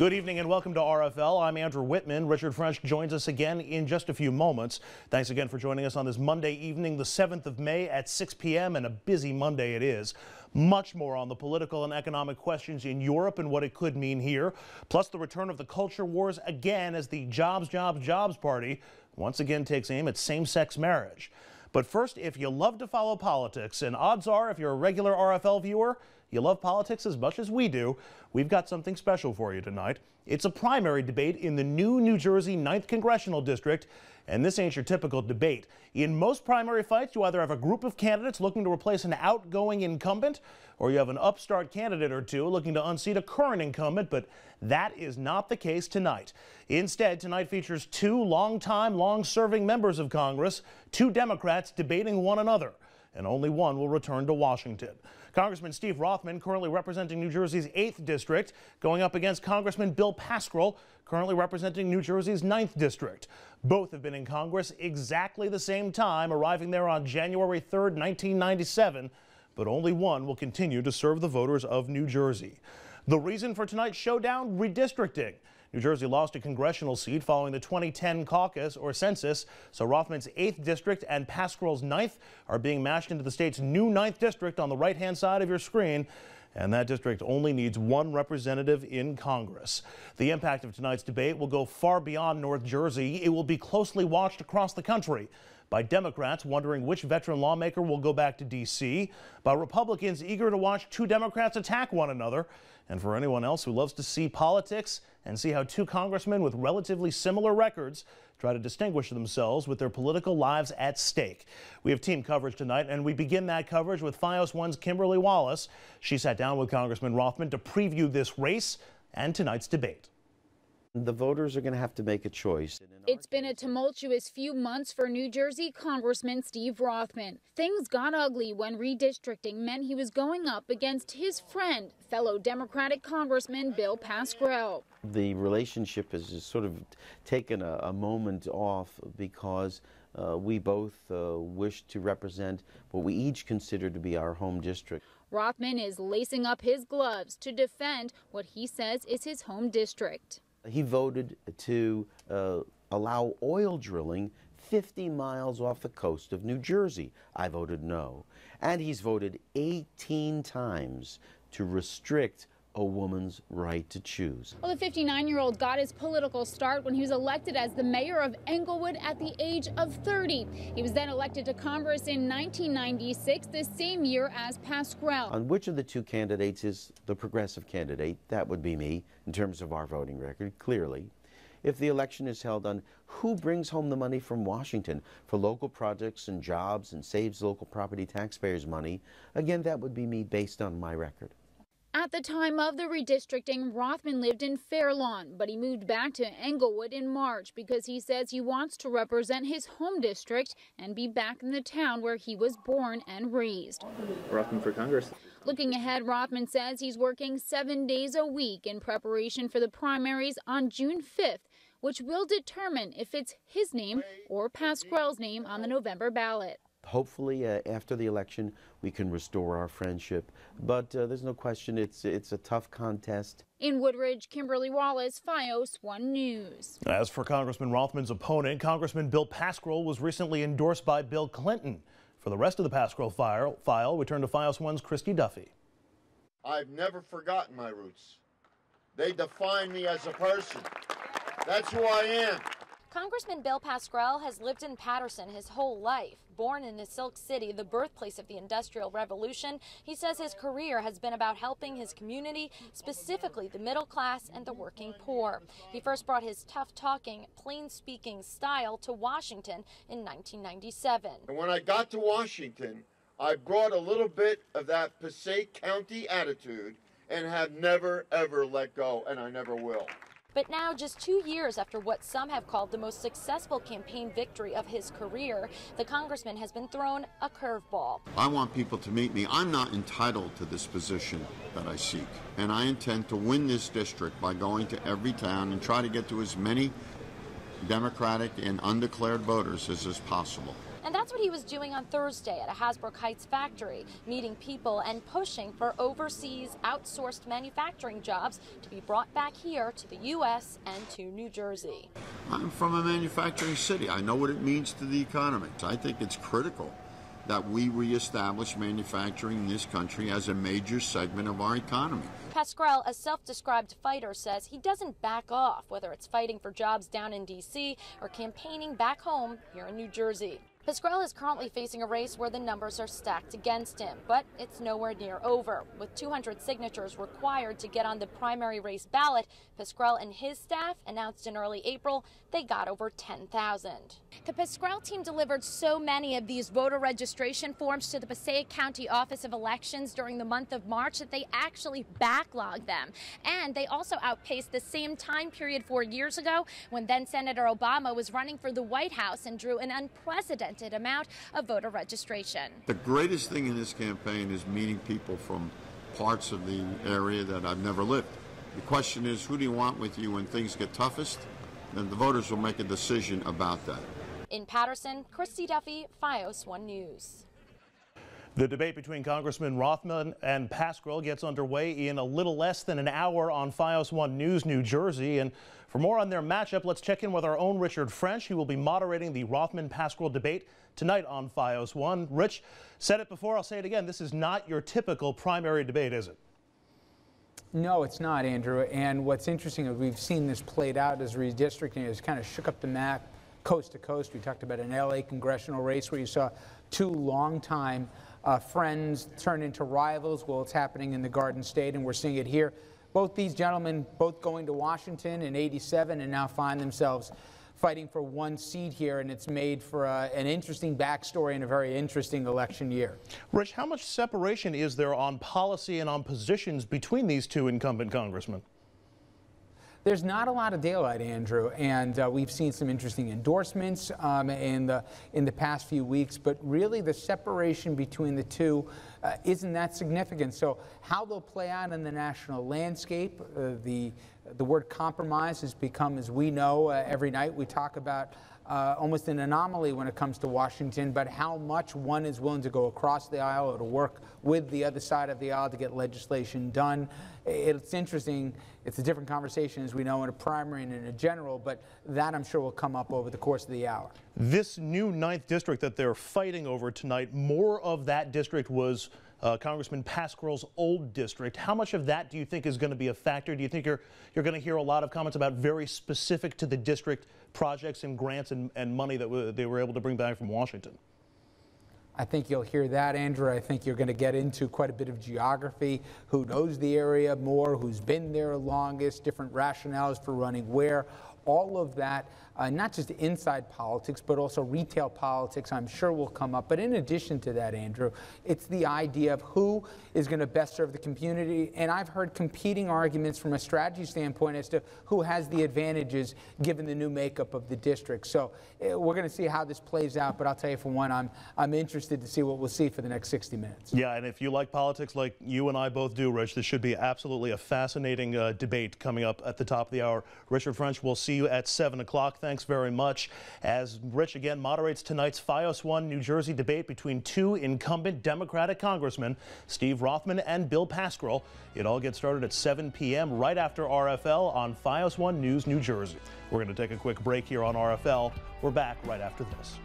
Good evening and welcome to RFL. I'm Andrew Whitman. Richard French joins us again in just a few moments. Thanks again for joining us on this Monday evening, the 7th of May at 6 p.m. and a busy Monday it is. Much more on the political and economic questions in Europe and what it could mean here, plus the return of the culture wars again as the Jobs, Jobs, Jobs party once again takes aim at same-sex marriage. But first, if you love to follow politics, and odds are if you're a regular RFL viewer, you love politics as much as we do, we've got something special for you tonight. It's a primary debate in the new New Jersey 9th Congressional District, and this ain't your typical debate. In most primary fights, you either have a group of candidates looking to replace an outgoing incumbent, or you have an upstart candidate or two looking to unseat a current incumbent, but that is not the case tonight. Instead, tonight features two long-time, long-serving members of Congress, two Democrats debating one another, and only one will return to Washington. Congressman Steve Rothman, currently representing New Jersey's 8th District, going up against Congressman Bill Pascrell, currently representing New Jersey's 9th District. Both have been in Congress exactly the same time, arriving there on January 3, 1997, but only one will continue to serve the voters of New Jersey. The reason for tonight's showdown? Redistricting. New Jersey lost a congressional seat following the 2010 caucus or census, so Rothman's 8th district and Pascrell's 9th are being mashed into the state's new 9th district on the right-hand side of your screen and that district only needs one representative in Congress. The impact of tonight's debate will go far beyond North Jersey. It will be closely watched across the country by Democrats wondering which veteran lawmaker will go back to D.C., by Republicans eager to watch two Democrats attack one another, and for anyone else who loves to see politics and see how two congressmen with relatively similar records try to distinguish themselves with their political lives at stake. We have team coverage tonight, and we begin that coverage with FiOS One's Kimberly Wallace. She sat down with Congressman Rothman to preview this race and tonight's debate. The voters are going to have to make a choice. It's been a tumultuous few months for New Jersey Congressman Steve Rothman. Things got ugly when redistricting meant he was going up against his friend, fellow Democratic Congressman Bill Pascrell. The relationship has sort of taken a, a moment off because uh, we both uh, wish to represent what we each consider to be our home district. Rothman is lacing up his gloves to defend what he says is his home district. He voted to uh, allow oil drilling 50 miles off the coast of New Jersey. I voted no. And he's voted 18 times to restrict a woman's right to choose. Well, the 59 year old got his political start when he was elected as the mayor of Englewood at the age of 30. He was then elected to Congress in 1996, the same year as Pascrell. On which of the two candidates is the progressive candidate? That would be me in terms of our voting record, clearly. If the election is held on who brings home the money from Washington for local projects and jobs and saves local property taxpayers money, again, that would be me based on my record. At the time of the redistricting, Rothman lived in Fairlawn, but he moved back to Englewood in March because he says he wants to represent his home district and be back in the town where he was born and raised. Rothman for Congress. Looking ahead, Rothman says he's working seven days a week in preparation for the primaries on June 5th, which will determine if it's his name or Pascrell's name on the November ballot. Hopefully, uh, after the election, we can restore our friendship. But uh, there's no question it's it's a tough contest. In Woodridge, Kimberly Wallace, FiOS One News. As for Congressman Rothman's opponent, Congressman Bill Pascrell was recently endorsed by Bill Clinton. For the rest of the Pascrell file, file we turn to FiOS One's Christy Duffy. I've never forgotten my roots. They define me as a person. That's who I am. Congressman Bill Pascrell has lived in Paterson his whole life. Born in the Silk City, the birthplace of the Industrial Revolution, he says his career has been about helping his community, specifically the middle class and the working poor. He first brought his tough talking, plain speaking style to Washington in 1997. And when I got to Washington, I brought a little bit of that Passaic County attitude and have never, ever let go, and I never will. But now, just two years after what some have called the most successful campaign victory of his career, the congressman has been thrown a curveball. I want people to meet me. I'm not entitled to this position that I seek. And I intend to win this district by going to every town and try to get to as many Democratic and undeclared voters as is possible. And that's what he was doing on Thursday at a Hasbrouck Heights factory, meeting people and pushing for overseas outsourced manufacturing jobs to be brought back here to the U.S. and to New Jersey. I'm from a manufacturing city. I know what it means to the economy. I think it's critical that we reestablish manufacturing in this country as a major segment of our economy. Pascrell, a self described fighter, says he doesn't back off, whether it's fighting for jobs down in D.C. or campaigning back home here in New Jersey. Pascrell is currently facing a race where the numbers are stacked against him, but it's nowhere near over. With 200 signatures required to get on the primary race ballot, Pascrell and his staff announced in early April they got over 10,000. The Pascrell team delivered so many of these voter registration forms to the Passaic County Office of Elections during the month of March that they actually backlogged them. And they also outpaced the same time period four years ago when then Senator Obama was running for the White House and drew an unprecedented amount of voter registration. The greatest thing in this campaign is meeting people from parts of the area that I've never lived. The question is, who do you want with you when things get toughest? And the voters will make a decision about that. In Paterson, Christy Duffy, FiOS 1 News. The debate between Congressman Rothman and Pascrell gets underway in a little less than an hour on FiOS 1 News, New Jersey. And for more on their matchup, let's check in with our own Richard French. He will be moderating the Rothman-Pascrell debate tonight on FiOS 1. Rich, said it before, I'll say it again. This is not your typical primary debate, is it? No, it's not, Andrew. And what's interesting is we've seen this played out as redistricting has kind of shook up the map coast to coast. We talked about an LA congressional race where you saw two longtime uh, friends turn into rivals. Well, it's happening in the Garden State, and we're seeing it here. Both these gentlemen, both going to Washington in 87 and now find themselves fighting for one seat here, and it's made for uh, an interesting backstory and a very interesting election year. Rich, how much separation is there on policy and on positions between these two incumbent congressmen? There's not a lot of daylight, Andrew, and uh, we've seen some interesting endorsements um, in the in the past few weeks. But really, the separation between the two uh, isn't that significant. So, how they'll play out in the national landscape, uh, the the word compromise has become, as we know, uh, every night we talk about uh, almost an anomaly when it comes to Washington, but how much one is willing to go across the aisle or to work with the other side of the aisle to get legislation done. It's interesting. It's a different conversation, as we know, in a primary and in a general, but that I'm sure will come up over the course of the hour. This new ninth district that they're fighting over tonight, more of that district was uh, Congressman Pascrell's old district. How much of that do you think is going to be a factor? Do you think you're, you're going to hear a lot of comments about very specific to the district projects and grants and, and money that they were able to bring back from Washington? I think you'll hear that, Andrew. I think you're going to get into quite a bit of geography, who knows the area more, who's been there longest, different rationales for running where. All of that uh, not just inside politics, but also retail politics, I'm sure will come up. But in addition to that, Andrew, it's the idea of who is going to best serve the community. And I've heard competing arguments from a strategy standpoint as to who has the advantages given the new makeup of the district. So uh, we're going to see how this plays out. But I'll tell you, for one, I'm, I'm interested to see what we'll see for the next 60 minutes. Yeah, and if you like politics like you and I both do, Rich, this should be absolutely a fascinating uh, debate coming up at the top of the hour. Richard French, we'll see you at 7 o'clock. Thanks very much. As Rich again moderates tonight's FiOS 1 New Jersey debate between two incumbent Democratic congressmen, Steve Rothman and Bill Pascrell. It all gets started at 7 p.m. right after RFL on FiOS 1 News New Jersey. We're going to take a quick break here on RFL. We're back right after this.